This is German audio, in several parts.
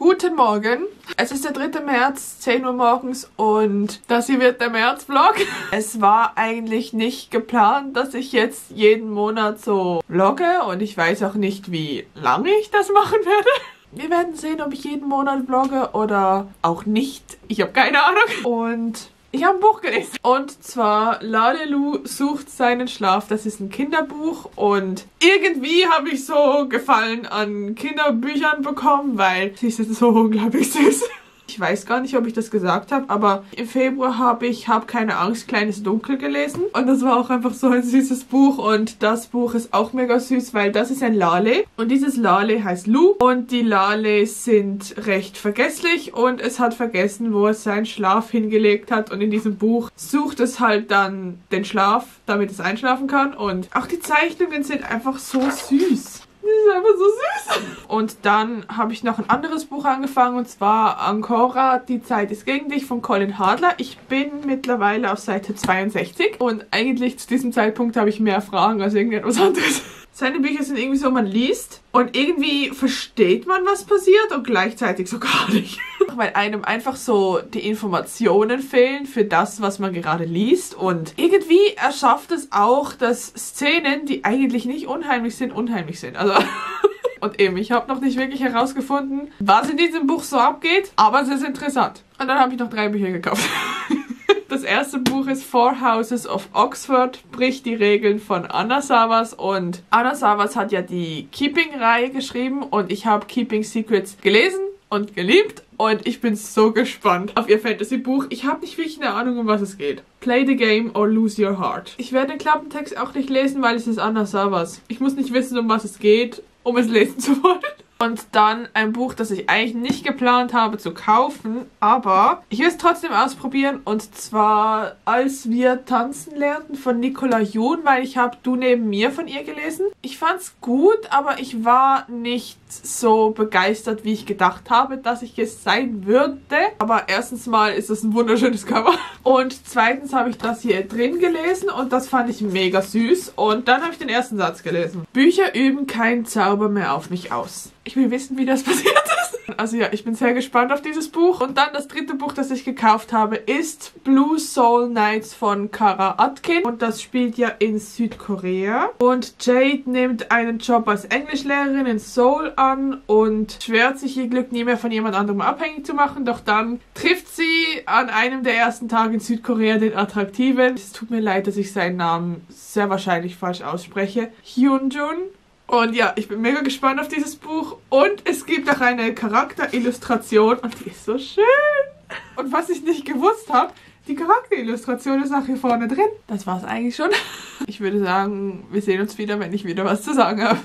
Guten Morgen. Es ist der 3. März, 10 Uhr morgens und das hier wird der März-Vlog. Es war eigentlich nicht geplant, dass ich jetzt jeden Monat so vlogge und ich weiß auch nicht, wie lange ich das machen werde. Wir werden sehen, ob ich jeden Monat vlogge oder auch nicht. Ich habe keine Ahnung. Und ich habe ein Buch gelesen. Und zwar Lalelu sucht seinen Schlaf. Das ist ein Kinderbuch. Und irgendwie habe ich so Gefallen an Kinderbüchern bekommen, weil sie sind so unglaublich süß. Ich weiß gar nicht, ob ich das gesagt habe, aber im Februar habe ich Hab keine Angst, kleines Dunkel gelesen. Und das war auch einfach so ein süßes Buch. Und das Buch ist auch mega süß, weil das ist ein Lale. Und dieses Lale heißt Lu. Und die Lale sind recht vergesslich. Und es hat vergessen, wo es seinen Schlaf hingelegt hat. Und in diesem Buch sucht es halt dann den Schlaf, damit es einschlafen kann. Und auch die Zeichnungen sind einfach so süß. Die ist einfach so süß. Und dann habe ich noch ein anderes Buch angefangen und zwar Ancora, Die Zeit ist gegen dich von Colin Hadler. Ich bin mittlerweile auf Seite 62 und eigentlich zu diesem Zeitpunkt habe ich mehr Fragen als irgendetwas anderes. Seine Bücher sind irgendwie so, man liest und irgendwie versteht man, was passiert und gleichzeitig so gar nicht. Weil einem einfach so die Informationen fehlen für das, was man gerade liest und irgendwie erschafft es auch, dass Szenen, die eigentlich nicht unheimlich sind, unheimlich sind. Also Und eben, ich habe noch nicht wirklich herausgefunden, was in diesem Buch so abgeht, aber es ist interessant. Und dann habe ich noch drei Bücher gekauft. Das erste Buch ist Four Houses of Oxford, bricht die Regeln von Anna Savas. Und Anna Savas hat ja die Keeping-Reihe geschrieben und ich habe Keeping Secrets gelesen und geliebt und ich bin so gespannt auf ihr Fantasy-Buch. Ich habe nicht wirklich eine Ahnung, um was es geht. Play the game or lose your heart. Ich werde den Klappentext auch nicht lesen, weil es ist Anna Savas. Ich muss nicht wissen, um was es geht, um es lesen zu wollen. Und dann ein Buch, das ich eigentlich nicht geplant habe zu kaufen, aber ich will es trotzdem ausprobieren. Und zwar, als wir tanzen lernten von Nicola Jun, weil ich habe Du neben mir von ihr gelesen. Ich fand's gut, aber ich war nicht so begeistert, wie ich gedacht habe, dass ich es sein würde. Aber erstens mal ist es ein wunderschönes Cover. Und zweitens habe ich das hier drin gelesen und das fand ich mega süß. Und dann habe ich den ersten Satz gelesen. Bücher üben keinen Zauber mehr auf mich aus. Ich will wissen, wie das passiert ist. Also ja, ich bin sehr gespannt auf dieses Buch. Und dann das dritte Buch, das ich gekauft habe, ist Blue Soul Nights von Kara Atkin. Und das spielt ja in Südkorea. Und Jade nimmt einen Job als Englischlehrerin in Seoul an und schwört sich ihr Glück nie mehr von jemand anderem abhängig zu machen. Doch dann trifft sie an einem der ersten Tage in Südkorea den Attraktiven. Es tut mir leid, dass ich seinen Namen sehr wahrscheinlich falsch ausspreche. Hyunjun. Und ja, ich bin mega gespannt auf dieses Buch. Und es gibt auch eine Charakterillustration und die ist so schön. Und was ich nicht gewusst habe, die Charakterillustration ist auch hier vorne drin. Das war's eigentlich schon. Ich würde sagen, wir sehen uns wieder, wenn ich wieder was zu sagen habe.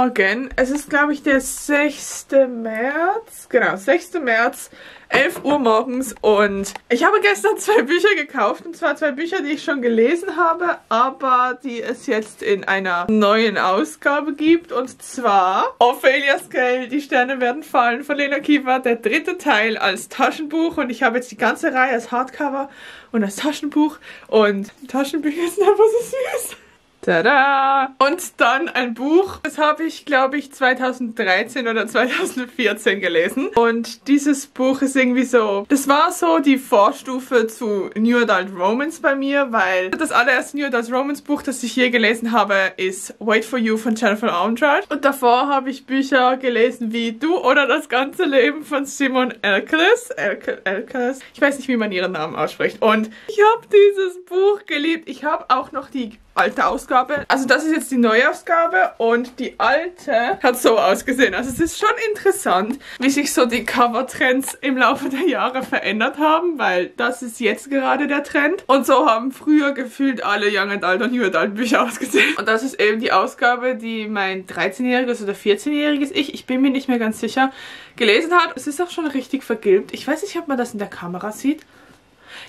Morgen. Es ist, glaube ich, der 6. März. Genau, 6. März 11 Uhr morgens und ich habe gestern zwei Bücher gekauft und zwar zwei Bücher, die ich schon gelesen habe, aber die es jetzt in einer neuen Ausgabe gibt und zwar Ophelia Scale, Die Sterne werden fallen von Lena Kiefer, der dritte Teil als Taschenbuch und ich habe jetzt die ganze Reihe als Hardcover und als Taschenbuch und Taschenbücher sind einfach so süß. Tada! Und dann ein Buch. Das habe ich, glaube ich, 2013 oder 2014 gelesen. Und dieses Buch ist irgendwie so, das war so die Vorstufe zu New Adult Romance bei mir, weil das allererste New Adult Romance Buch, das ich je gelesen habe, ist Wait for You von Jennifer Armstrong. Und davor habe ich Bücher gelesen wie Du oder das ganze Leben von Simon Elkeles. Elkeles. Ich weiß nicht, wie man ihren Namen ausspricht. Und ich habe dieses Buch geliebt. Ich habe auch noch die alte Ausgabe. Also das ist jetzt die Neuausgabe und die alte hat so ausgesehen. Also es ist schon interessant, wie sich so die Cover-Trends im Laufe der Jahre verändert haben, weil das ist jetzt gerade der Trend. Und so haben früher gefühlt alle Young Adult und New Adult Bücher ausgesehen. Und das ist eben die Ausgabe, die mein 13-jähriges oder 14-jähriges Ich, ich bin mir nicht mehr ganz sicher, gelesen hat. Es ist auch schon richtig vergilbt. Ich weiß nicht, ob man das in der Kamera sieht.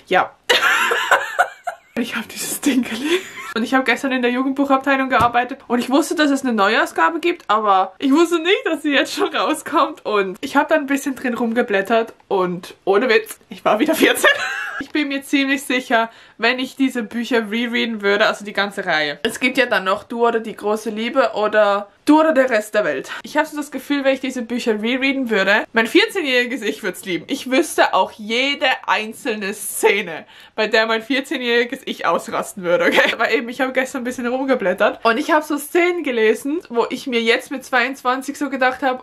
Ja. ich habe dieses Ding gelesen. Und ich habe gestern in der Jugendbuchabteilung gearbeitet und ich wusste, dass es eine Neuausgabe gibt, aber ich wusste nicht, dass sie jetzt schon rauskommt und ich habe da ein bisschen drin rumgeblättert und ohne Witz, ich war wieder 14. Ich bin mir ziemlich sicher, wenn ich diese Bücher rereaden würde, also die ganze Reihe. Es gibt ja dann noch Du oder die große Liebe oder Du oder der Rest der Welt. Ich habe so das Gefühl, wenn ich diese Bücher rereaden würde, mein 14-jähriges Ich würde es lieben. Ich wüsste auch jede einzelne Szene, bei der mein 14-jähriges Ich ausrasten würde, okay? Aber eben, ich habe gestern ein bisschen rumgeblättert und ich habe so Szenen gelesen, wo ich mir jetzt mit 22 so gedacht habe,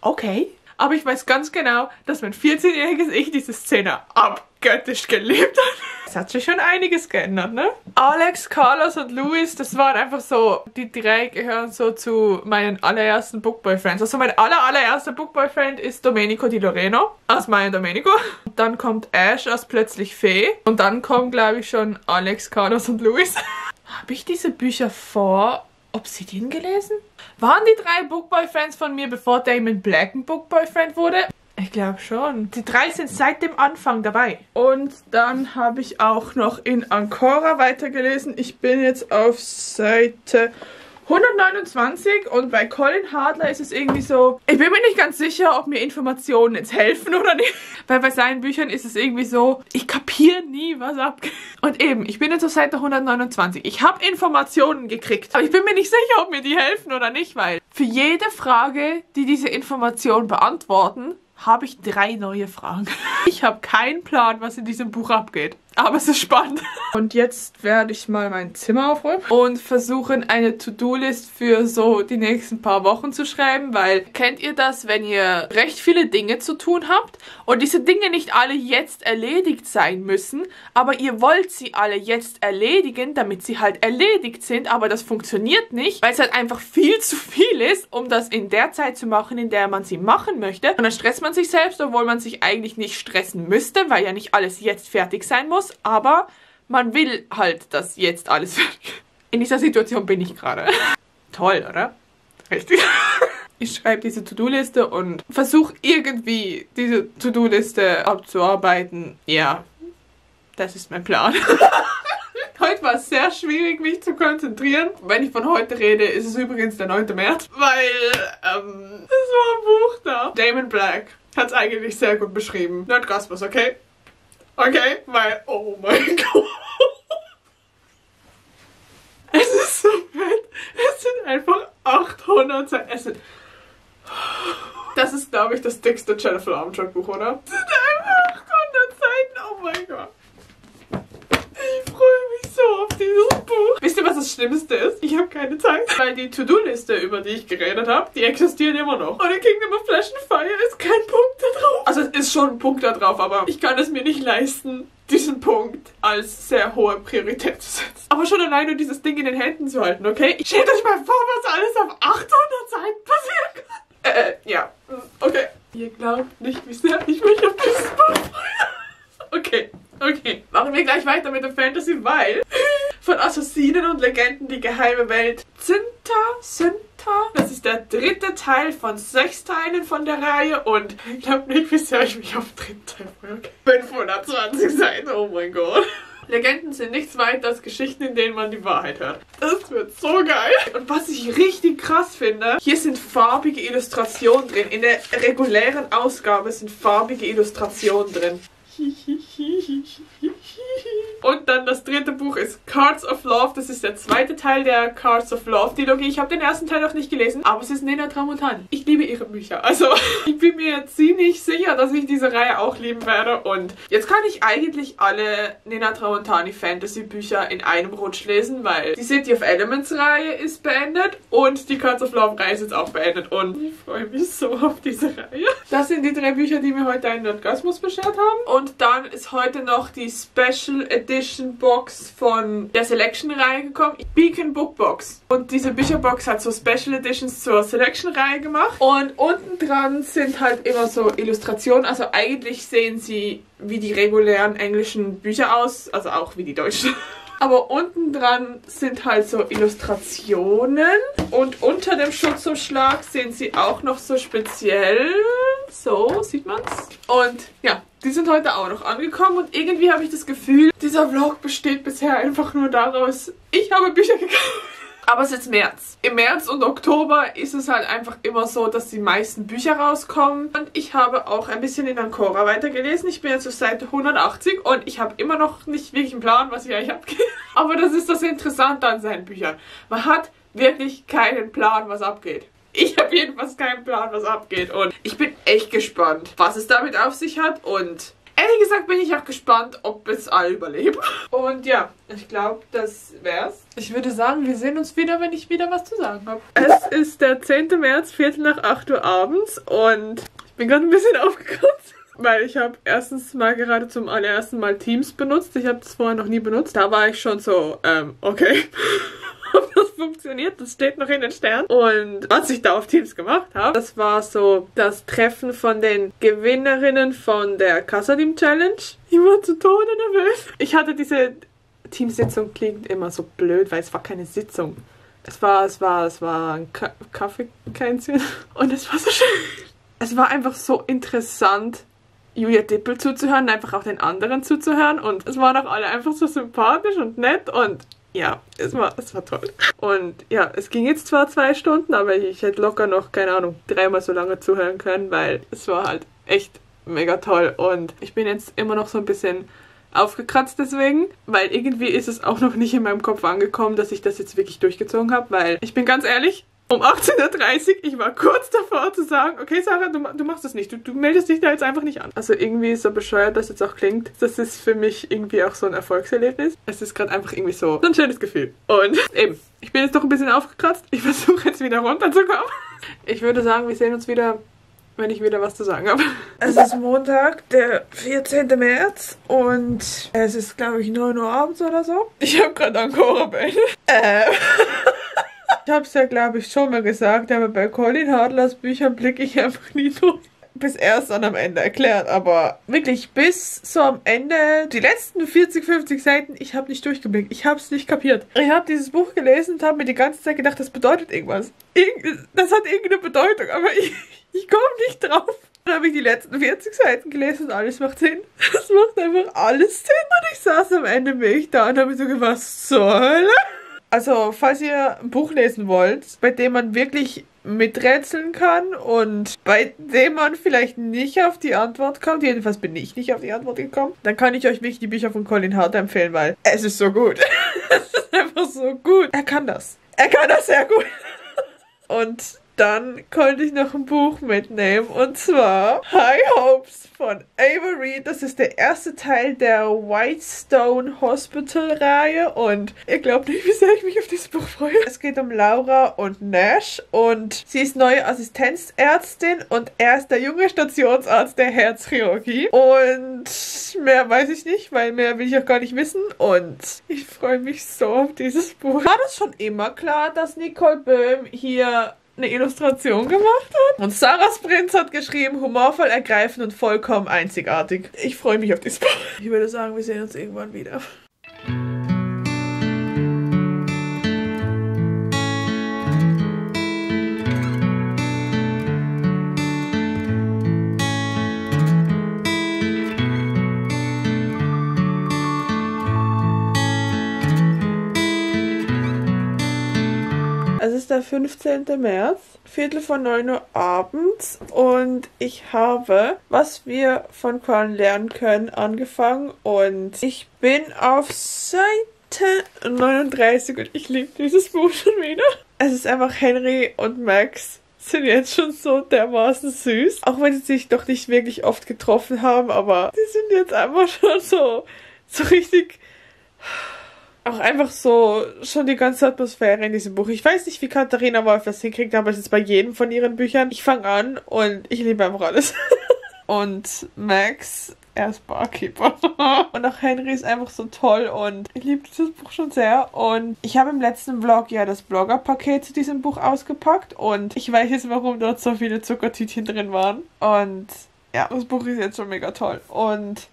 okay, aber ich weiß ganz genau, dass mein 14-jähriges Ich diese Szene abgöttisch geliebt hat. Es hat sich schon einiges geändert, ne? Alex, Carlos und Luis, das waren einfach so, die drei gehören so zu meinen allerersten Bookboyfriends. Also mein aller allererster Bookboyfriend ist Domenico Di Loreno, aus meinem Domenico. Dann kommt Ash aus Plötzlich Fee. Und dann kommen, glaube ich, schon Alex, Carlos und Luis. Habe ich diese Bücher vor Obsidian gelesen? Waren die drei Bookboyfriends von mir, bevor Damon Black ein Bookboyfriend wurde? Ich glaube schon. Die drei sind seit dem Anfang dabei. Und dann habe ich auch noch in Ancora weitergelesen. Ich bin jetzt auf Seite 129 und bei Colin Hardler ist es irgendwie so, ich bin mir nicht ganz sicher, ob mir Informationen jetzt helfen oder nicht. Weil bei seinen Büchern ist es irgendwie so, ich kapiere nie, was abgeht. Und eben, ich bin jetzt auf Seite 129. Ich habe Informationen gekriegt, aber ich bin mir nicht sicher, ob mir die helfen oder nicht, weil für jede Frage, die diese Informationen beantworten, habe ich drei neue Fragen. Ich habe keinen Plan, was in diesem Buch abgeht. Aber es ist spannend. Und jetzt werde ich mal mein Zimmer aufräumen und versuchen eine To-Do-List für so die nächsten paar Wochen zu schreiben, weil kennt ihr das, wenn ihr recht viele Dinge zu tun habt und diese Dinge nicht alle jetzt erledigt sein müssen, aber ihr wollt sie alle jetzt erledigen, damit sie halt erledigt sind, aber das funktioniert nicht, weil es halt einfach viel zu viel ist, um das in der Zeit zu machen, in der man sie machen möchte. Und dann stresst man sich selbst, obwohl man sich eigentlich nicht stressen müsste, weil ja nicht alles jetzt fertig sein muss muss, aber man will halt, dass jetzt alles fertig In dieser Situation bin ich gerade. Toll, oder? Richtig. Ich schreibe diese To-Do-Liste und versuche irgendwie diese To-Do-Liste abzuarbeiten. Ja, das ist mein Plan. Heute war es sehr schwierig, mich zu konzentrieren. Wenn ich von heute rede, ist es übrigens der 9. März, weil ähm, es war ein Buch da. Damon Black hat es eigentlich sehr gut beschrieben. Not Gaspers, okay? Okay? Weil, oh mein Gott. Es ist so fett. Es sind einfach 800 Seiten. Es sind... Das ist, glaube ich, das dickste Jennifer Armstrong Buch, oder? Es sind einfach 800 Seiten. Oh mein Gott. Ich freue mich so auf dieses Buch. Wisst ihr, was das Schlimmste ist? Ich habe keine Zeit. Weil die To-Do-Liste, über die ich geredet habe, die existiert immer noch. Und in Kingdom of Flash and Fire ist kein Punkt da drauf. Also es ist schon ein Punkt da drauf, aber ich kann es mir nicht leisten, diesen Punkt als sehr hohe Priorität zu setzen. Aber schon alleine dieses Ding in den Händen zu halten, okay? Stellt euch mal vor, was alles auf 800 Seiten passieren kann. Äh, äh, ja. Okay. Ihr glaubt nicht, wie sehr ich mich auf dieses Buch freue. Okay. Okay, machen wir gleich weiter mit der Fantasy, weil von Assassinen und Legenden die geheime Welt sind Synta. Das ist der dritte Teil von sechs Teilen von der Reihe und ich glaube nicht, wie sehr ich mich auf den dritten Teil freue. 520 Seiten, oh mein Gott. Legenden sind nichts weiter als Geschichten, in denen man die Wahrheit hört. Das wird so geil. Und was ich richtig krass finde, hier sind farbige Illustrationen drin. In der regulären Ausgabe sind farbige Illustrationen drin. 嘻嘻嘻嘻嘻嘻嘻 Und dann das dritte Buch ist Cards of Love. Das ist der zweite Teil der Cards of Love Trilogie. Ich habe den ersten Teil noch nicht gelesen, aber es ist Nena Tramontani. Ich liebe ihre Bücher. Also ich bin mir ziemlich sicher, dass ich diese Reihe auch lieben werde. Und jetzt kann ich eigentlich alle Nena Tramontani Fantasy Bücher in einem Rutsch lesen, weil die City of Elements Reihe ist beendet und die Cards of Love Reihe ist jetzt auch beendet. Und ich freue mich so auf diese Reihe. Das sind die drei Bücher, die mir heute einen Orgasmus beschert haben. Und dann ist heute noch die Special Edition Box von der Selection-Reihe gekommen. Beacon Book Box. Und diese Bücherbox hat so Special Editions zur Selection-Reihe gemacht. Und unten dran sind halt immer so Illustrationen. Also eigentlich sehen sie wie die regulären englischen Bücher aus. Also auch wie die deutschen. Aber unten dran sind halt so Illustrationen. Und unter dem Schutzumschlag sehen sie auch noch so speziell. So, sieht man's? Und ja, die sind heute auch noch angekommen. Und irgendwie habe ich das Gefühl, dieser Vlog besteht bisher einfach nur daraus, ich habe Bücher gekauft. Aber es ist jetzt März. Im März und Oktober ist es halt einfach immer so, dass die meisten Bücher rauskommen. Und ich habe auch ein bisschen in Ancora weitergelesen. Ich bin jetzt auf Seite 180 und ich habe immer noch nicht wirklich einen Plan, was ich eigentlich abgehe. Aber das ist das Interessante an seinen Büchern. Man hat wirklich keinen Plan, was abgeht. Ich habe jedenfalls keinen Plan, was abgeht. Und ich bin echt gespannt, was es damit auf sich hat. Und Ehrlich gesagt bin ich auch gespannt, ob es alle überleben. Und ja, ich glaube, das wär's. Ich würde sagen, wir sehen uns wieder, wenn ich wieder was zu sagen habe. Es ist der 10. März, Viertel nach 8 Uhr abends und ich bin gerade ein bisschen aufgekratzt. Weil ich habe erstens mal gerade zum allerersten Mal Teams benutzt. Ich habe das vorher noch nie benutzt. Da war ich schon so, ähm, okay. ob das funktioniert, das steht noch in den Sternen. Und was ich da auf Teams gemacht habe, das war so das Treffen von den Gewinnerinnen von der Kassadim Challenge. Ich war zu Tode nervös. Ich hatte diese Teamsitzung klingt immer so blöd, weil es war keine Sitzung. Es war, es war, es war ein Ka Kaffeekränzchen und es war so schön. Es war einfach so interessant, Julia Dippel zuzuhören, einfach auch den anderen zuzuhören und es waren auch alle einfach so sympathisch und nett und ja, es war, es war toll. Und ja, es ging jetzt zwar zwei Stunden, aber ich hätte locker noch, keine Ahnung, dreimal so lange zuhören können, weil es war halt echt mega toll. Und ich bin jetzt immer noch so ein bisschen aufgekratzt deswegen, weil irgendwie ist es auch noch nicht in meinem Kopf angekommen, dass ich das jetzt wirklich durchgezogen habe, weil ich bin ganz ehrlich, um 18.30 Uhr. Ich war kurz davor zu sagen, okay Sarah, du, du machst das nicht. Du, du, meldest dich da jetzt einfach nicht an. Also irgendwie so bescheuert das jetzt auch klingt, das ist für mich irgendwie auch so ein Erfolgserlebnis. Es ist gerade einfach irgendwie so, ein schönes Gefühl. Und eben, ich bin jetzt doch ein bisschen aufgekratzt. Ich versuche jetzt wieder runterzukommen. Ich würde sagen, wir sehen uns wieder wenn ich wieder was zu sagen habe. Es ist Montag, der 14. März und es ist, glaube ich, 9 Uhr abends oder so. Ich habe gerade Ancora beendet. Äh. Ich habe es ja, glaube ich, schon mal gesagt, aber bei Colin Hadlers Büchern blicke ich einfach nie durch. Bis erst dann am Ende erklärt, aber wirklich bis so am Ende, die letzten 40, 50 Seiten, ich habe nicht durchgeblickt. Ich habe es nicht kapiert. Ich habe dieses Buch gelesen und habe mir die ganze Zeit gedacht, das bedeutet irgendwas. Irgend, das hat irgendeine Bedeutung, aber ich, ich komme nicht drauf. Dann habe ich die letzten 40 Seiten gelesen und alles macht Sinn. Das macht einfach alles Sinn. Und ich saß am Ende mich da und habe so was Hölle? Also, falls ihr ein Buch lesen wollt, bei dem man wirklich miträtseln kann und bei dem man vielleicht nicht auf die Antwort kommt, jedenfalls bin ich nicht auf die Antwort gekommen, dann kann ich euch wirklich die Bücher von Colin Hart empfehlen, weil es ist so gut. es ist einfach so gut. Er kann das. Er kann das sehr gut. und dann konnte ich noch ein Buch mitnehmen und zwar High Hopes von Avery. Das ist der erste Teil der Whitestone Hospital Reihe und ihr glaubt nicht, wie sehr ich mich auf dieses Buch freue. Es geht um Laura und Nash und sie ist neue Assistenzärztin und er ist der junge Stationsarzt der Herzchirurgie und mehr weiß ich nicht, weil mehr will ich auch gar nicht wissen und ich freue mich so auf dieses Buch. War das schon immer klar, dass Nicole Böhm hier eine Illustration gemacht hat. Und Sarahs Prinz hat geschrieben, humorvoll, ergreifend und vollkommen einzigartig. Ich freue mich auf dieses Buch. Ich würde sagen, wir sehen uns irgendwann wieder. Ist der 15. März, Viertel von 9 Uhr abends und ich habe, was wir von Crown lernen können, angefangen und ich bin auf Seite 39 und ich liebe dieses Buch schon wieder. Es ist einfach Henry und Max sind jetzt schon so dermaßen süß. Auch wenn sie sich doch nicht wirklich oft getroffen haben, aber sie sind jetzt einfach schon so, so richtig auch einfach so schon die ganze Atmosphäre in diesem Buch. Ich weiß nicht, wie Katharina Wolf das hinkriegt, aber es ist bei jedem von ihren Büchern. Ich fange an und ich liebe einfach alles. und Max, er ist Barkeeper. und auch Henry ist einfach so toll und ich liebe dieses Buch schon sehr. Und ich habe im letzten Vlog ja das Blogger-Paket zu diesem Buch ausgepackt und ich weiß jetzt, warum dort so viele Zuckertütchen drin waren. Und ja, das Buch ist jetzt schon mega toll. Und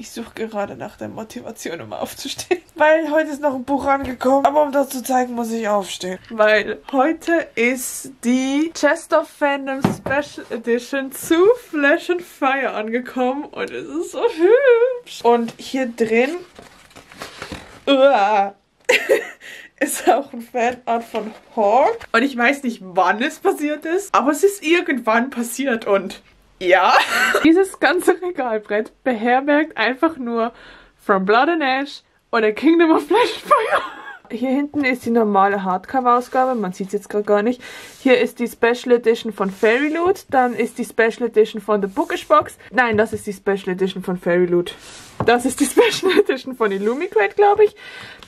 ich suche gerade nach der Motivation, um aufzustehen. Weil heute ist noch ein Buch angekommen. Aber um das zu zeigen, muss ich aufstehen. Weil heute ist die Chest of Fandom Special Edition zu Flash and Fire angekommen. Und es ist so hübsch. Und hier drin... ist auch ein Fanart von Hawk. Und ich weiß nicht, wann es passiert ist. Aber es ist irgendwann passiert und ja. Dieses ganze Regalbrett beherbergt einfach nur From Blood and Ash oder Kingdom of Flesh and Fire. Hier hinten ist die normale Hardcover-Ausgabe, man sieht es jetzt gerade gar nicht. Hier ist die Special Edition von Fairy Loot, dann ist die Special Edition von The Bookish Box. Nein, das ist die Special Edition von Fairy Loot. Das ist die Special Edition von Illumicrate, glaube ich.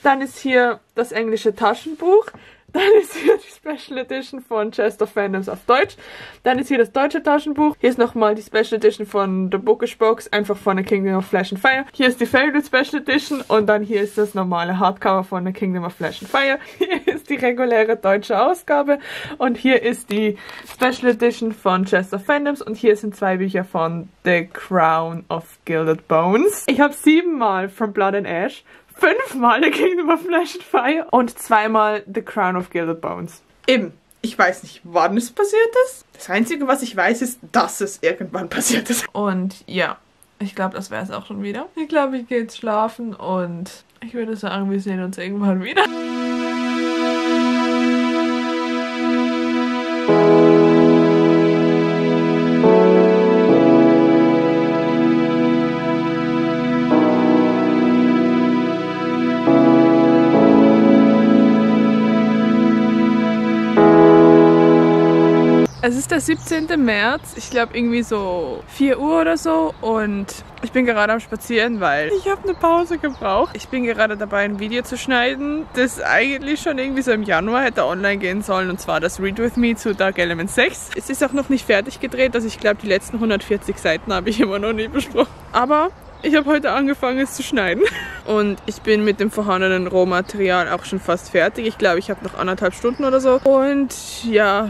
Dann ist hier das englische Taschenbuch. Dann ist hier die Special Edition von Chest of Fandoms auf Deutsch. Dann ist hier das deutsche Taschenbuch. Hier ist nochmal die Special Edition von The Bookish Box, einfach von The Kingdom of Flash and Fire. Hier ist die Favorite Special Edition und dann hier ist das normale Hardcover von The Kingdom of Flash and Fire. Hier ist die reguläre deutsche Ausgabe und hier ist die Special Edition von Chest of Fandoms und hier sind zwei Bücher von The Crown of Gilded Bones. Ich habe siebenmal From Blood and Ash, fünfmal The Kingdom of Flash and Fire und zweimal The Crown of Gilded Bones. Eben. Ich weiß nicht, wann es passiert ist. Das Einzige, was ich weiß, ist, dass es irgendwann passiert ist. Und ja, ich glaube, das wäre es auch schon wieder. Ich glaube, ich gehe jetzt schlafen und ich würde sagen, wir sehen uns irgendwann wieder. Es ist der 17. März, ich glaube irgendwie so 4 Uhr oder so und ich bin gerade am Spazieren, weil ich habe eine Pause gebraucht. Ich bin gerade dabei, ein Video zu schneiden, das eigentlich schon irgendwie so im Januar hätte online gehen sollen und zwar das Read With Me zu Dark Element 6. Es ist auch noch nicht fertig gedreht, also ich glaube die letzten 140 Seiten habe ich immer noch nie besprochen. Aber ich habe heute angefangen es zu schneiden und ich bin mit dem vorhandenen Rohmaterial auch schon fast fertig. Ich glaube, ich habe noch anderthalb Stunden oder so. Und ja,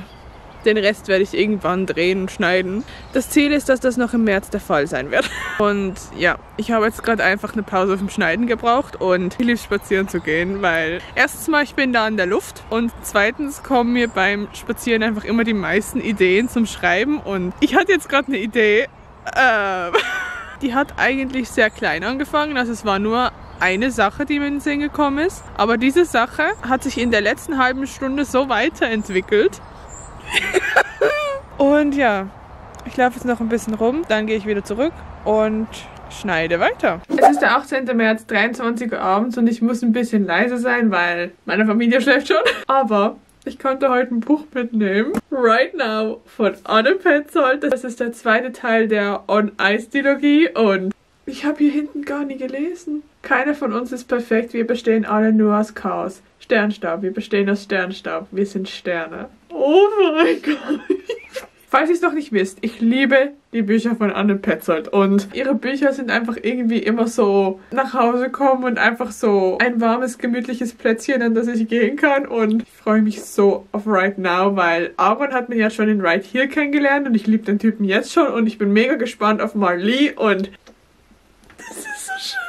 den Rest werde ich irgendwann drehen und schneiden. Das Ziel ist, dass das noch im März der Fall sein wird. Und ja, ich habe jetzt gerade einfach eine Pause vom Schneiden gebraucht und ich liebe spazieren zu gehen, weil erstens mal, ich bin da in der Luft und zweitens kommen mir beim Spazieren einfach immer die meisten Ideen zum Schreiben und ich hatte jetzt gerade eine Idee, äh, die hat eigentlich sehr klein angefangen, also es war nur eine Sache, die mir in den Sinn gekommen ist. Aber diese Sache hat sich in der letzten halben Stunde so weiterentwickelt, und ja, ich laufe jetzt noch ein bisschen rum, dann gehe ich wieder zurück und schneide weiter. Es ist der 18. März, 23 Uhr abends und ich muss ein bisschen leise sein, weil meine Familie schläft schon. Aber ich konnte heute ein Buch mitnehmen. Right Now von Anne Petzold. Das ist der zweite Teil der On-Ice-Dilogie und ich habe hier hinten gar nie gelesen. Keiner von uns ist perfekt, wir bestehen alle nur aus Chaos. Sternstab, wir bestehen aus Sternstab, wir sind Sterne. Oh mein Gott. Falls ihr es noch nicht wisst, ich liebe die Bücher von Anne Petzold und ihre Bücher sind einfach irgendwie immer so nach Hause kommen und einfach so ein warmes, gemütliches Plätzchen, an das ich gehen kann und ich freue mich so auf Right Now, weil Aaron hat mich ja schon in Right Here kennengelernt und ich liebe den Typen jetzt schon und ich bin mega gespannt auf Marlee und das ist so schön.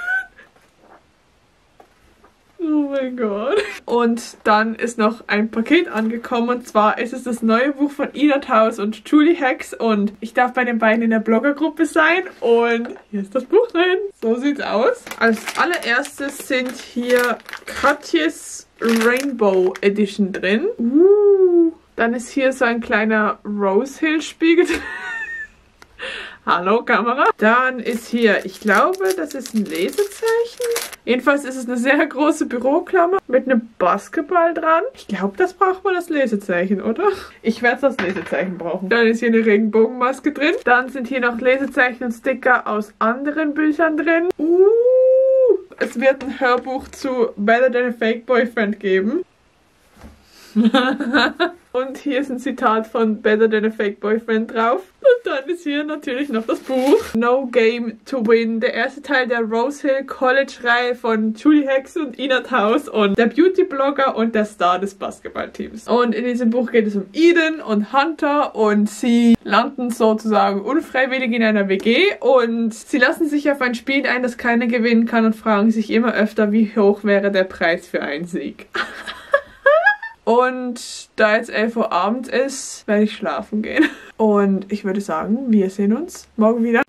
Oh mein Gott. Und dann ist noch ein Paket angekommen und zwar ist es das neue Buch von Enid House und Julie Hex und ich darf bei den beiden in der Bloggergruppe sein und hier ist das Buch drin. So sieht's aus. Als allererstes sind hier Katjes Rainbow Edition drin. Uh. Dann ist hier so ein kleiner Rose Hill Spiegel drin. Hallo Kamera. Dann ist hier, ich glaube, das ist ein Lesezeichen. Jedenfalls ist es eine sehr große Büroklammer mit einem Basketball dran. Ich glaube, das braucht man das Lesezeichen, oder? Ich werde das Lesezeichen brauchen. Dann ist hier eine Regenbogenmaske drin. Dann sind hier noch Lesezeichen und Sticker aus anderen Büchern drin. Uh, es wird ein Hörbuch zu Better Than a Fake Boyfriend geben. Und hier ist ein Zitat von Better Than a Fake Boyfriend drauf. Und dann ist hier natürlich noch das Buch No Game to Win. Der erste Teil der Rose Hill College Reihe von Julie Hex und Ina Taus und der Beauty Blogger und der Star des Basketballteams. Und in diesem Buch geht es um Eden und Hunter und sie landen sozusagen unfreiwillig in einer WG und sie lassen sich auf ein Spiel ein, das keiner gewinnen kann und fragen sich immer öfter, wie hoch wäre der Preis für einen Sieg. Und da jetzt 11 Uhr Abend ist, werde ich schlafen gehen. Und ich würde sagen, wir sehen uns morgen wieder.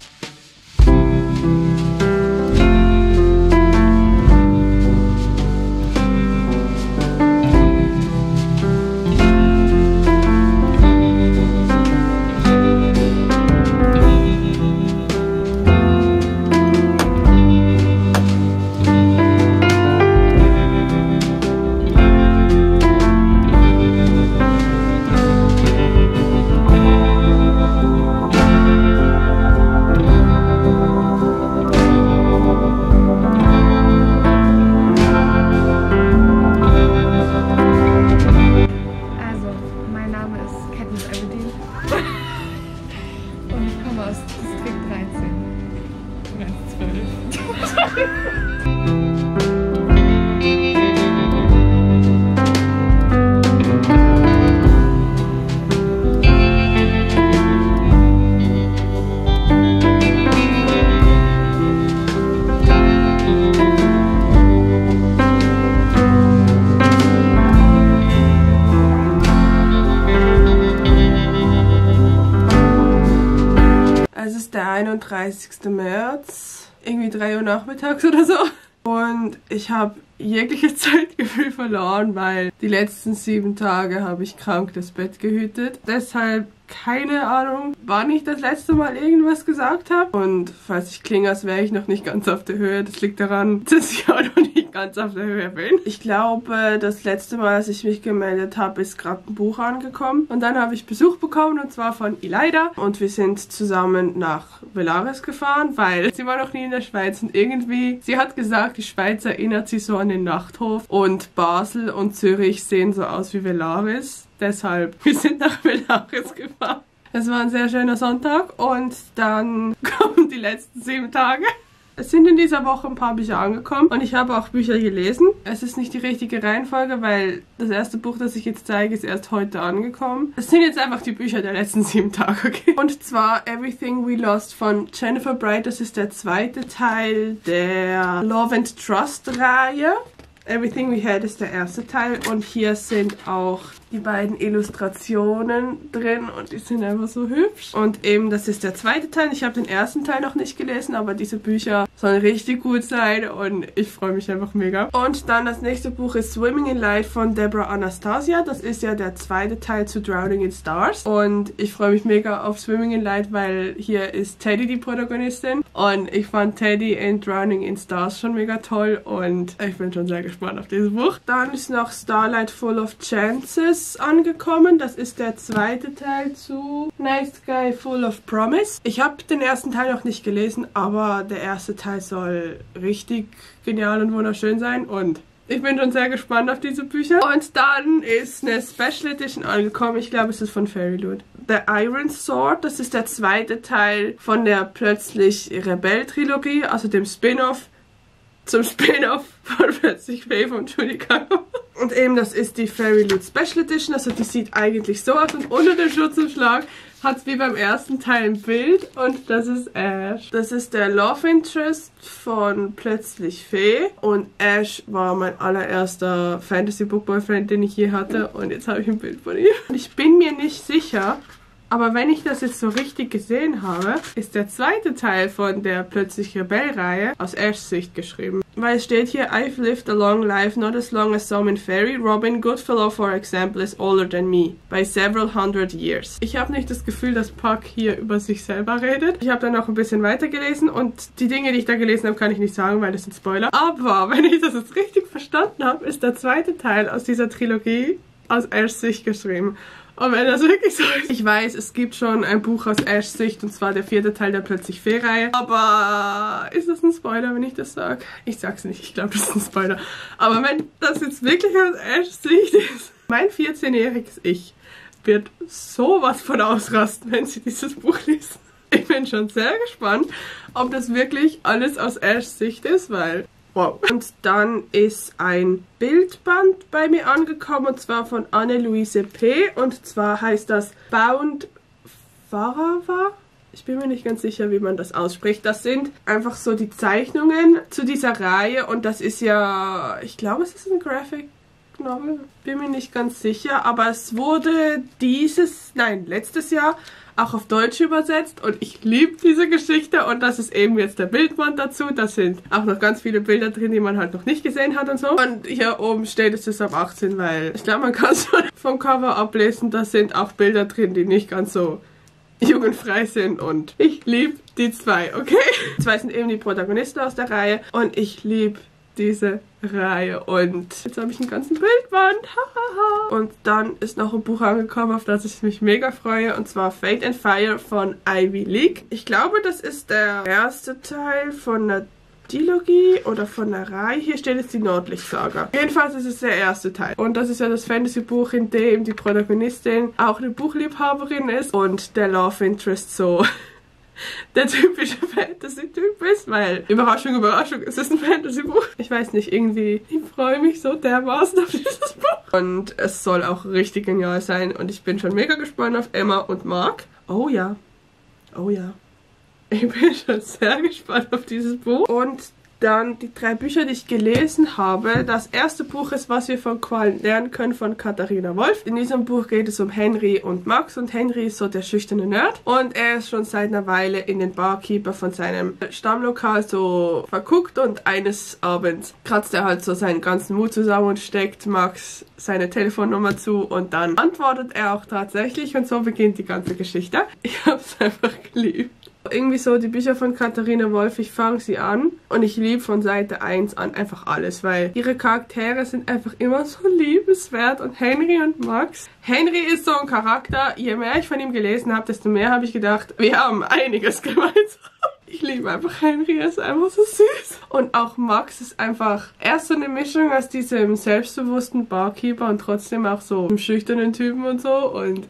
Es ist der 31. März, irgendwie 3 Uhr nachmittags oder so. Und ich habe jegliches Zeitgefühl verloren, weil die letzten sieben Tage habe ich krank das Bett gehütet. Deshalb keine Ahnung, wann ich das letzte Mal irgendwas gesagt habe. Und falls ich klinge, als wäre ich noch nicht ganz auf der Höhe, das liegt daran, dass ich auch noch nicht ganz auf der Höhe bin. Ich glaube, das letzte Mal, als ich mich gemeldet habe, ist gerade ein Buch angekommen. Und dann habe ich Besuch bekommen, und zwar von Elida. Und wir sind zusammen nach Velaris gefahren, weil sie war noch nie in der Schweiz. Und irgendwie, sie hat gesagt, die Schweiz erinnert sie so an den Nachthof. Und Basel und Zürich sehen so aus wie Velaris. Deshalb, wir sind nach Velaris gefahren. Es war ein sehr schöner Sonntag und dann kommen die letzten sieben Tage. Es sind in dieser Woche ein paar Bücher angekommen und ich habe auch Bücher gelesen. Es ist nicht die richtige Reihenfolge, weil das erste Buch, das ich jetzt zeige, ist erst heute angekommen. Es sind jetzt einfach die Bücher der letzten sieben Tage, okay? Und zwar Everything We Lost von Jennifer Bright. Das ist der zweite Teil der Love and Trust Reihe. Everything We Had ist der erste Teil und hier sind auch die beiden Illustrationen drin und die sind einfach so hübsch. Und eben, das ist der zweite Teil. Ich habe den ersten Teil noch nicht gelesen, aber diese Bücher sollen richtig gut sein und ich freue mich einfach mega. Und dann das nächste Buch ist Swimming in Light von Deborah Anastasia. Das ist ja der zweite Teil zu Drowning in Stars. Und ich freue mich mega auf Swimming in Light, weil hier ist Teddy die Protagonistin. Und ich fand Teddy in Drowning in Stars schon mega toll und ich bin schon sehr gespannt auf dieses Buch. Dann ist noch Starlight Full of Chances angekommen. Das ist der zweite Teil zu Night Sky Full of Promise. Ich habe den ersten Teil noch nicht gelesen, aber der erste Teil soll richtig genial und wunderschön sein und ich bin schon sehr gespannt auf diese Bücher. Und dann ist eine Special Edition angekommen. Ich glaube, es ist von Fairy Loot. The Iron Sword, das ist der zweite Teil von der plötzlich Rebell-Trilogie, also dem Spin-off zum von Plötzlich Faye von Judy Carlo. Und eben, das ist die Fairy Loot Special Edition. Also die sieht eigentlich so aus. Und unter dem Schutzumschlag hat es wie beim ersten Teil ein Bild. Und das ist Ash. Das ist der Love Interest von Plötzlich Fee. Und Ash war mein allererster Fantasy Book Boyfriend, den ich je hatte. Und jetzt habe ich ein Bild von ihm. Und ich bin mir nicht sicher, Aber wenn ich das jetzt so richtig gesehen habe, ist der zweite Teil von der Plötzlich Rebell-Reihe aus Ashs Sicht geschrieben. Weil es steht hier, I've lived a long life, not as long as some in Fairy. Robin Goodfellow, for example, is older than me. By several hundred years. Ich habe nicht das Gefühl, dass Puck hier über sich selber redet. Ich habe dann noch ein bisschen weitergelesen und die Dinge, die ich da gelesen habe, kann ich nicht sagen, weil das sind Spoiler. Aber wenn ich das jetzt richtig verstanden habe, ist der zweite Teil aus dieser Trilogie aus Ashs Sicht geschrieben. Und wenn das wirklich so ist. Ich weiß, es gibt schon ein Buch aus Ashs Sicht und zwar der vierte Teil der Plötzlich Fee-Reihe. Aber ist das ein Spoiler, wenn ich das sage? Ich sag's nicht, ich glaube, das ist ein Spoiler. Aber wenn das jetzt wirklich aus Ashs Sicht ist, mein 14-jähriges Ich wird sowas von ausrasten, wenn sie dieses Buch liest. Ich bin schon sehr gespannt, ob das wirklich alles aus Ashs Sicht ist, weil Wow. Und dann ist ein Bildband bei mir angekommen und zwar von Anne-Louise P. Und zwar heißt das Bound Farava. Ich bin mir nicht ganz sicher, wie man das ausspricht. Das sind einfach so die Zeichnungen zu dieser Reihe und das ist ja, ich glaube, es ist ein Graphic Novel. Bin mir nicht ganz sicher, aber es wurde dieses, nein, letztes Jahr auch auf Deutsch übersetzt und ich liebe diese Geschichte und das ist eben jetzt der Bildband dazu. Da sind auch noch ganz viele Bilder drin, die man halt noch nicht gesehen hat und so. Und hier oben steht es ist ab 18, weil ich glaube, man kann es vom Cover ablesen, da sind auch Bilder drin, die nicht ganz so jugendfrei sind und ich liebe die zwei, okay? Die zwei sind eben die Protagonisten aus der Reihe und ich liebe diese Reihe. Und jetzt habe ich einen ganzen Bildband. und dann ist noch ein Buch angekommen, auf das ich mich mega freue. Und zwar Fate and Fire von Ivy League. Ich glaube, das ist der erste Teil von der Dilogie oder von der Reihe. Hier steht jetzt die Nordlichtsaga. Jedenfalls ist es der erste Teil. Und das ist ja das Fantasy-Buch, in dem die Protagonistin auch eine Buchliebhaberin ist und der Love Interest so der typische Fantasy-Typ ist, weil Überraschung, Überraschung, es ist ein Fantasy-Buch. Ich weiß nicht, irgendwie, ich freue mich so dermaßen auf dieses Buch. Und es soll auch richtig genial sein und ich bin schon mega gespannt auf Emma und Mark. Oh ja, oh ja. Ich bin schon sehr gespannt auf dieses Buch. Und dann die drei Bücher, die ich gelesen habe. Das erste Buch ist Was wir von Qualen lernen können von Katharina Wolf. In diesem Buch geht es um Henry und Max und Henry ist so der schüchterne Nerd und er ist schon seit einer Weile in den Barkeeper von seinem Stammlokal so verguckt und eines Abends kratzt er halt so seinen ganzen Mut zusammen und steckt Max seine Telefonnummer zu und dann antwortet er auch tatsächlich und so beginnt die ganze Geschichte. Ich hab's einfach geliebt. Irgendwie so die Bücher von Katharina Wolf, ich fange sie an und ich liebe von Seite 1 an einfach alles, weil ihre Charaktere sind einfach immer so liebenswert und Henry und Max. Henry ist so ein Charakter, je mehr ich von ihm gelesen habe, desto mehr habe ich gedacht, wir haben einiges gemeinsam. Ich liebe einfach Henry, er ist einfach so süß. Und auch Max ist einfach, er ist so eine Mischung aus diesem selbstbewussten Barkeeper und trotzdem auch so einem schüchternen Typen und so und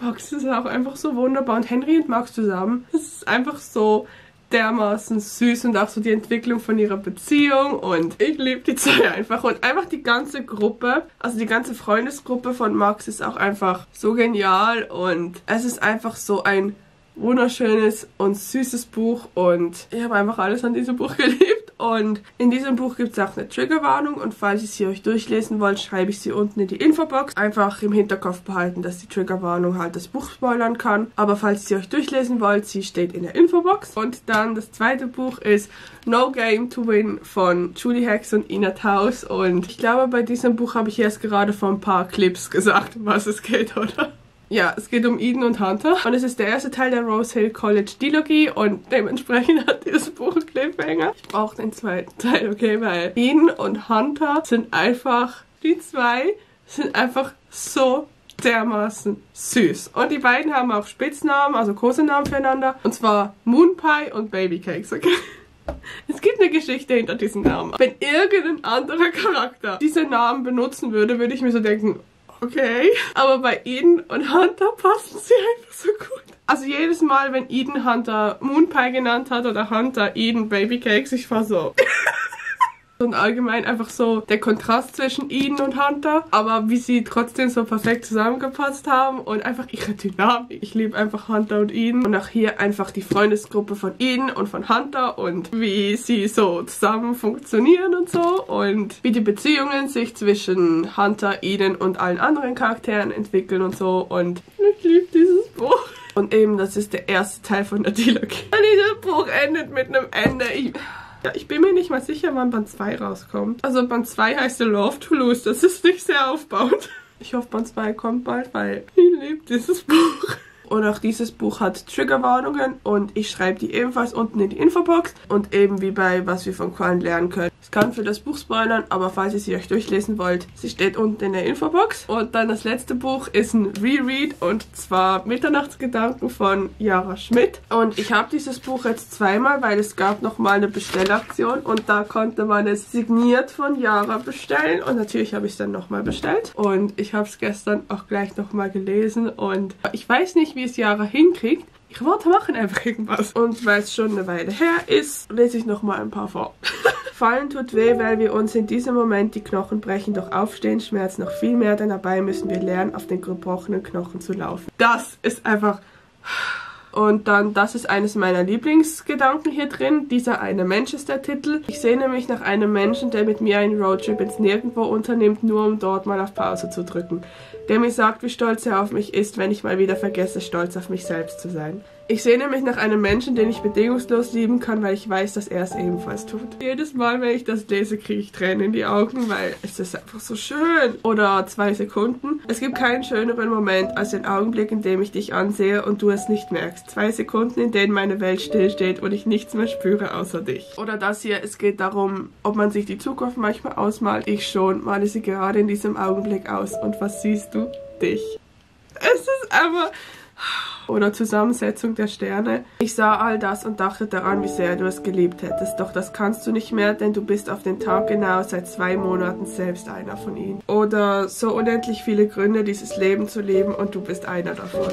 Max ist auch einfach so wunderbar. Und Henry und Max zusammen, das ist einfach so dermaßen süß und auch so die Entwicklung von ihrer Beziehung. Und ich liebe die zwei einfach. Und einfach die ganze Gruppe, also die ganze Freundesgruppe von Max ist auch einfach so genial. Und es ist einfach so ein wunderschönes und süßes Buch. Und ich habe einfach alles an diesem Buch geliebt. Und in diesem Buch gibt es auch eine Triggerwarnung und falls ihr sie euch durchlesen wollt, schreibe ich sie unten in die Infobox. Einfach im Hinterkopf behalten, dass die Triggerwarnung halt das Buch spoilern kann. Aber falls ihr sie euch durchlesen wollt, sie steht in der Infobox. Und dann das zweite Buch ist No Game to Win von Julie Hex und Ina Taus. Und ich glaube, bei diesem Buch habe ich erst gerade vor ein paar Clips gesagt, was es geht, oder? Ja, es geht um Eden und Hunter und es ist der erste Teil der Rose Hill College Dilogie und dementsprechend hat dieses Buch einen Cliffhanger. Ich brauche den zweiten Teil, okay, weil Eden und Hunter sind einfach, die zwei sind einfach so dermaßen süß. Und die beiden haben auch Spitznamen, also Kosenamen füreinander und zwar Moonpie und Babycakes, okay? Es gibt eine Geschichte hinter diesen Namen. Wenn irgendein anderer Charakter diese Namen benutzen würde, würde ich mir so denken, okay. Aber bei Eden und Hunter passen sie einfach so gut. Also jedes Mal, wenn Eden Hunter Moonpie genannt hat oder Hunter Eden Babycakes, ich war so... Und allgemein einfach so der Kontrast zwischen Eden und Hunter, aber wie sie trotzdem so perfekt zusammengepasst haben und einfach ihre Dynamik. Ich liebe einfach Hunter und Eden und auch hier einfach die Freundesgruppe von Eden und von Hunter und wie sie so zusammen funktionieren und so und wie die Beziehungen sich zwischen Hunter, Eden und allen anderen Charakteren entwickeln und so und ich liebe dieses Buch. Und eben, das ist der erste Teil von der Trilogie. Und dieses Buch endet mit einem Ende. Ich, ja, ich bin mir nicht mal sicher, wann Band 2 rauskommt. Also Band 2 heißt The Love to Lose. Das ist nicht sehr aufbauend. Ich hoffe, Band 2 kommt bald, weil ich liebe dieses Buch. Und auch dieses Buch hat Triggerwarnungen und ich schreibe die ebenfalls unten in die Infobox und eben wie bei Was wir von Quallen lernen können. Es kann für das Buch spoilern, aber falls ihr sie euch durchlesen wollt, sie steht unten in der Infobox. Und dann das letzte Buch ist ein Reread und zwar Mitternachtsgedanken von Jara Schmidt. Und ich habe dieses Buch jetzt zweimal, weil es gab nochmal eine Bestellaktion und da konnte man es signiert von Jara bestellen. Und natürlich habe ich es dann nochmal bestellt. Und ich habe es gestern auch gleich nochmal gelesen und ich weiß nicht, wie es Jara hinkriegt. Ich wollte machen einfach irgendwas. Und weil es schon eine Weile her ist, lese ich nochmal ein paar vor. Fallen tut weh, weil wir uns in diesem Moment die Knochen brechen, doch aufstehen schmerzt noch viel mehr, denn dabei müssen wir lernen, auf den gebrochenen Knochen zu laufen. Das ist einfach... Und dann, das ist eines meiner Lieblingsgedanken hier drin. Dieser eine Mensch ist der Titel. Ich sehne mich nach einem Menschen, der mit mir einen Roadtrip ins Nirgendwo unternimmt, nur um dort mal auf Pause zu drücken. Der mir sagt, wie stolz er auf mich ist, wenn ich mal wieder vergesse, stolz auf mich selbst zu sein. Ich sehne mich nach einem Menschen, den ich bedingungslos lieben kann, weil ich weiß, dass er es ebenfalls tut. Jedes Mal, wenn ich das lese, kriege ich Tränen in die Augen, weil es ist einfach so schön. Oder zwei Sekunden. Es gibt keinen schöneren Moment als den Augenblick, in dem ich dich ansehe und du es nicht merkst. Zwei Sekunden, in denen meine Welt stillsteht und ich nichts mehr spüre außer dich. Oder das hier, es geht darum, ob man sich die Zukunft manchmal ausmalt. Ich schon, male sie gerade in diesem Augenblick aus. Und was siehst du? Dich. Es ist einfach oder Zusammensetzung der Sterne. Ich sah all das und dachte daran, wie sehr du es geliebt hättest. Doch das kannst du nicht mehr, denn du bist auf den Tag genau seit zwei Monaten selbst einer von ihnen. Oder so unendlich viele Gründe, dieses Leben zu leben und du bist einer davon.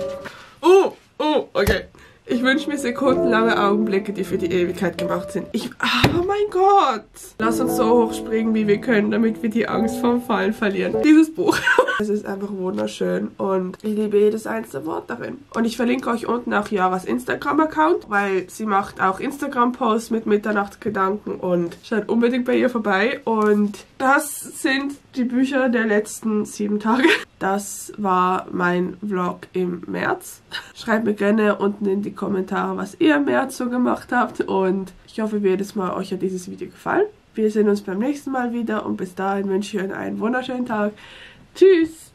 Oh, oh, okay. Ich wünsche mir sekundenlange Augenblicke, die für die Ewigkeit gemacht sind. Ich. Oh mein Gott! Lass uns so hoch springen, wie wir können, damit wir die Angst vorm Fallen verlieren. Dieses Buch. es ist einfach wunderschön und ich liebe jedes einzelne Wort darin. Und ich verlinke euch unten auch Jaras Instagram-Account, weil sie macht auch Instagram-Posts mit Mitternachtsgedanken und schaut unbedingt bei ihr vorbei. Und das sind die Bücher der letzten sieben Tage. Das war mein Vlog im März. Schreibt mir gerne unten in die Kommentare, was ihr im März so gemacht habt und ich hoffe jedes Mal euch hat dieses Video gefallen. Wir sehen uns beim nächsten Mal wieder und bis dahin wünsche ich euch einen wunderschönen Tag. Tschüss!